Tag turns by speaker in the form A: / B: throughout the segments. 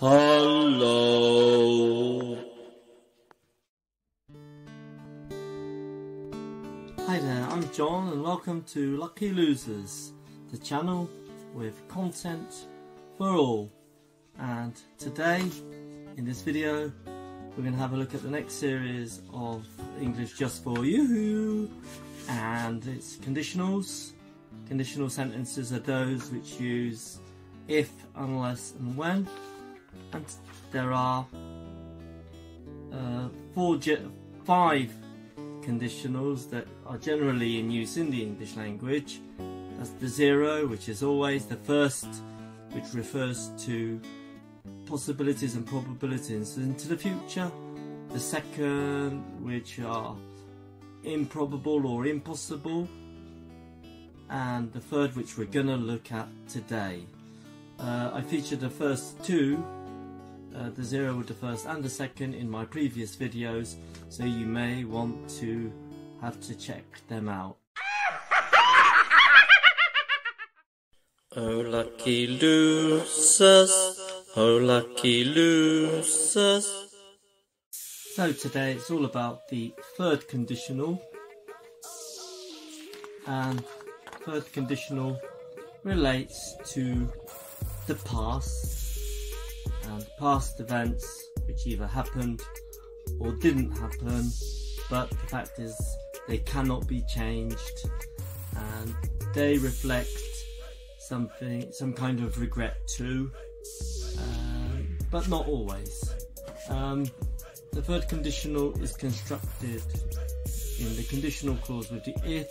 A: Hello.
B: Hi there, I'm John and welcome to Lucky Losers, the channel with content for all. And today, in this video, we're going to have a look at the next series of English Just For You and its conditionals. Conditional sentences are those which use if, unless and when and there are uh, four, five conditionals that are generally in use in the English language. That's the zero, which is always the first, which refers to possibilities and probabilities into the future. The second, which are improbable or impossible. And the third, which we're going to look at today. Uh, I featured the first two uh, the zero with the first and the second in my previous videos so you may want to have to check them out.
A: Oh lucky losers, oh lucky losers.
B: So today it's all about the third conditional and third conditional relates to the past and past events which either happened or didn't happen, but the fact is they cannot be changed and they reflect something, some kind of regret too, um, but not always. Um, the third conditional is constructed in the conditional clause with the if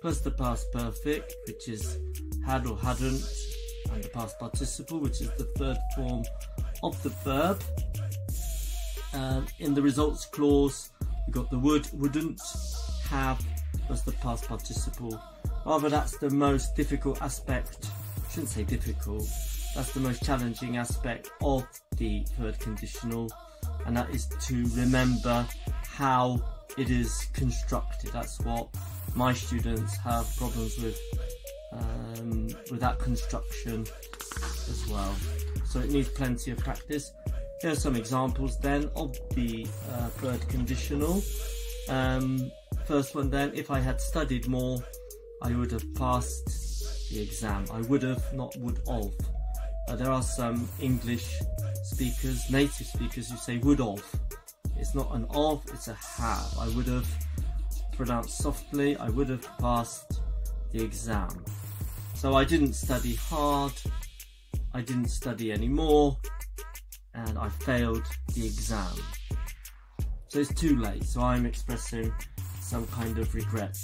B: plus the past perfect, which is had or hadn't, and the past participle, which is the third form of the verb. Um, in the results clause, we got the would, wouldn't, have as the past participle. Rather, that's the most difficult aspect. I shouldn't say difficult. That's the most challenging aspect of the third conditional, and that is to remember how it is constructed. That's what my students have problems with um, with that construction as well so it needs plenty of practice. Here are some examples then of the uh, third conditional. Um, first one then, if I had studied more, I would have passed the exam. I would have, not would of. Uh, there are some English speakers, native speakers, who say would of. It's not an of, it's a have. I would have pronounced softly, I would have passed the exam. So I didn't study hard, I didn't study anymore and I failed the exam. So it's too late, so I'm expressing some kind of regret.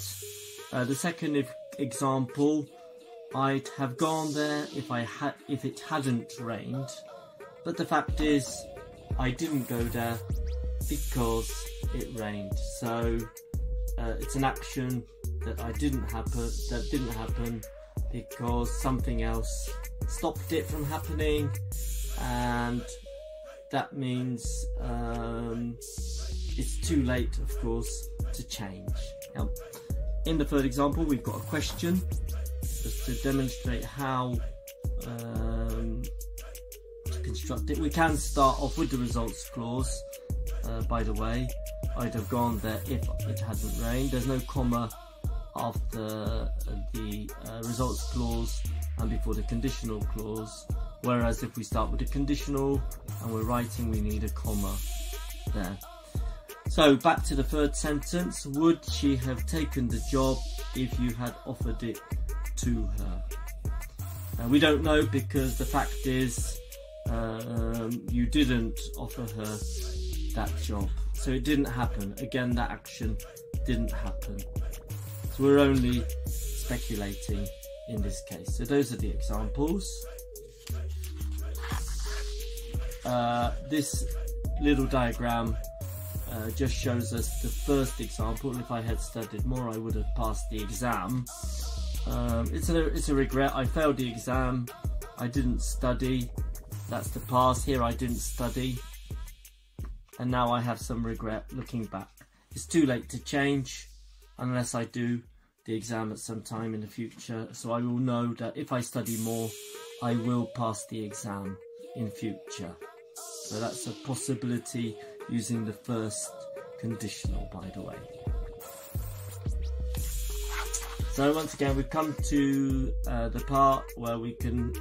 B: Uh, the second example, I'd have gone there if I had if it hadn't rained, but the fact is, I didn't go there because it rained. So uh, it's an action that I didn't happen that didn't happen because something else stopped it from happening and that means um, it's too late of course to change. Now in the third example we've got a question just to demonstrate how um, to construct it. We can start off with the results clause uh, by the way. I'd have gone there if it hadn't rained. There's no comma after the uh, results clause and before the conditional clause whereas if we start with the conditional and we're writing we need a comma there. So back to the third sentence, would she have taken the job if you had offered it to her? And we don't know because the fact is um, you didn't offer her that job. So it didn't happen. Again, that action didn't happen. So we're only speculating in this case. So those are the examples. Uh, this little diagram uh, just shows us the first example. If I had studied more, I would have passed the exam. Um, it's a it's a regret. I failed the exam. I didn't study. That's the past. Here I didn't study, and now I have some regret looking back. It's too late to change unless I do the exam at some time in the future. So I will know that if I study more, I will pass the exam in future. So that's a possibility using the first conditional, by the way. So once again, we've come to uh, the part where we can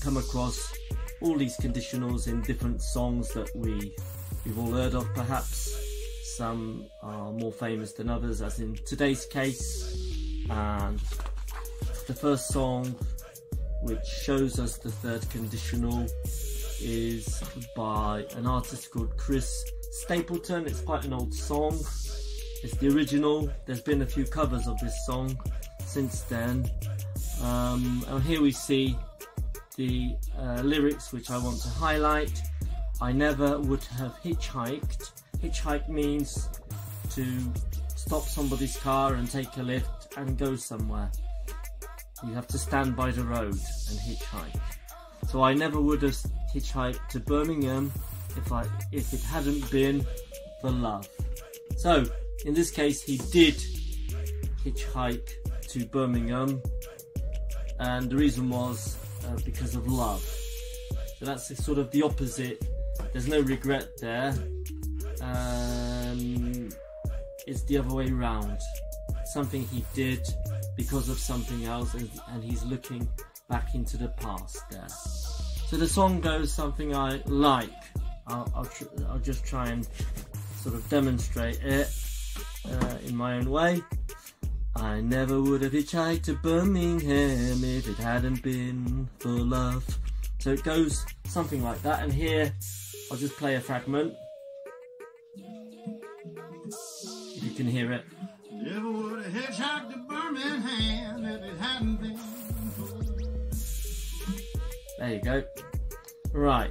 B: come across all these conditionals in different songs that we we've all heard of perhaps some are more famous than others as in today's case and the first song which shows us the third conditional is by an artist called Chris Stapleton. It's quite an old song. It's the original. There's been a few covers of this song since then. Um, and here we see the uh, lyrics which I want to highlight. I never would have hitchhiked. Hitchhike means to stop somebody's car and take a lift and go somewhere. You have to stand by the road and hitchhike. So I never would have hitchhiked to Birmingham if I if it hadn't been for love. So in this case he did hitchhike to Birmingham and the reason was uh, because of love. So that's sort of the opposite. There's no regret there. Um, it's the other way round. Something he did because of something else, and, and he's looking back into the past there. So the song goes something I like. I'll, I'll, I'll just try and sort of demonstrate it uh, in my own way. I never would have hitchhiked to Birmingham if it hadn't been for love. So it goes something like that, and here I'll just play a fragment. You can hear it. Never would have hitchhiked to Birmingham if it hadn't been for There you go. Right.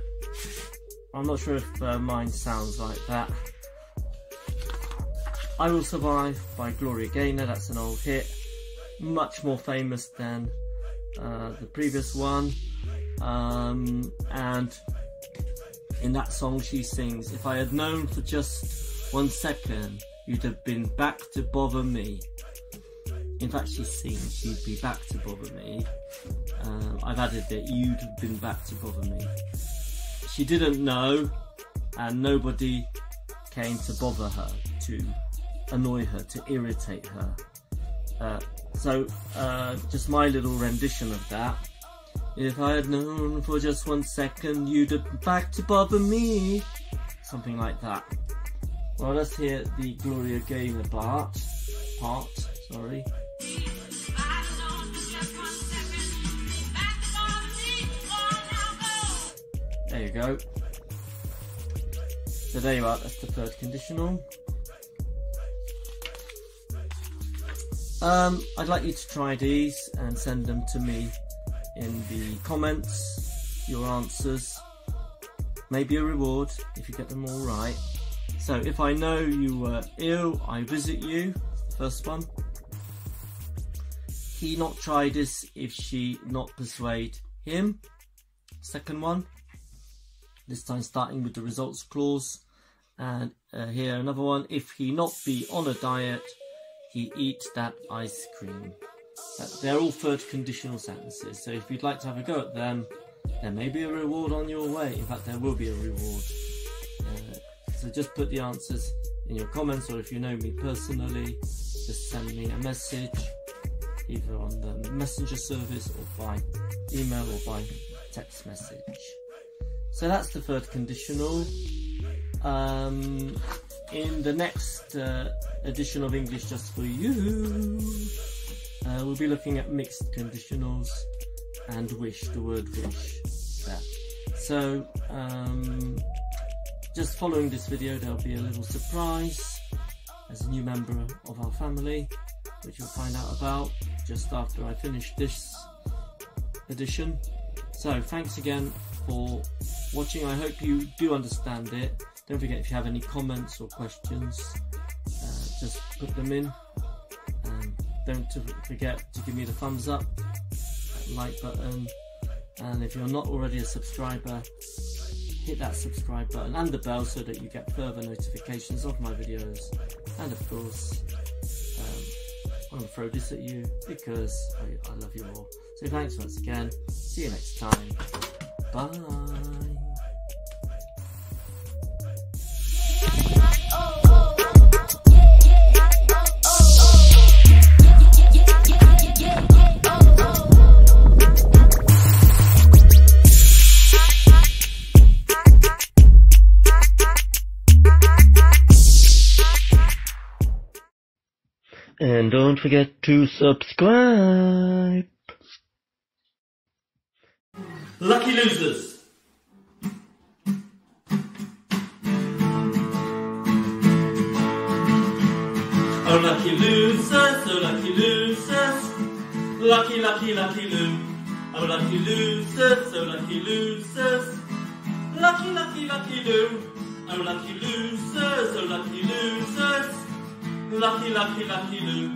B: I'm not sure if uh, mine sounds like that. I Will Survive by Gloria Gaynor, that's an old hit. Much more famous than uh, the previous one. Um, and in that song she sings, If I had known for just one second, you'd have been back to bother me. In fact, she sings, she'd be back to bother me. Uh, I've added that you'd have been back to bother me. She didn't know, and nobody came to bother her to annoy her, to irritate her. Uh, so, uh, just my little rendition of that. If I had known for just one second you'd have been back to bother me. Something like that. Well, let's hear the Gloria Gaynor part. Part, sorry. There you go. So there you are, that's the third conditional. Um, I'd like you to try these and send them to me in the comments, your answers, maybe a reward if you get them all right. So if I know you were ill, I visit you, first one. He not try this if she not persuade him. Second one, this time starting with the results clause. And uh, here another one, if he not be on a diet, he eat that ice cream. Uh, they're all third conditional sentences, so if you'd like to have a go at them, there may be a reward on your way. In fact, there will be a reward. Uh, so just put the answers in your comments, or if you know me personally, just send me a message, either on the messenger service or by email or by text message. So that's the third conditional. Um, in the next uh, edition of English Just For You, uh, we'll be looking at mixed conditionals and wish, the word wish there. So, um, just following this video, there'll be a little surprise as a new member of our family, which you'll find out about just after I finish this edition. So, thanks again for watching. I hope you do understand it. Don't forget if you have any comments or questions, uh, just put them in. And don't forget to give me the thumbs up, like button, and if you're not already a subscriber, hit that subscribe button and the bell so that you get further notifications of my videos. And of course, um, I'm gonna throw this at you because I, I love you all. So thanks once again. See you next time. Bye.
A: And don't forget to subscribe.
B: Lucky losers. Oh lucky losers, oh lucky losers. Lucky, lucky, lucky loo. Oh lucky losers, oh lucky losers. Lucky, lucky, lucky loo. Oh lucky losers, oh lucky losers. Lucky, lucky, lucky loo.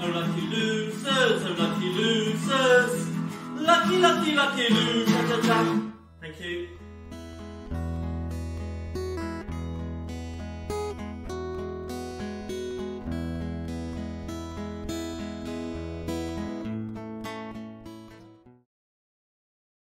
B: Oh lucky losers, oh lucky losers. Lucky, lucky, lucky cha. Thank you.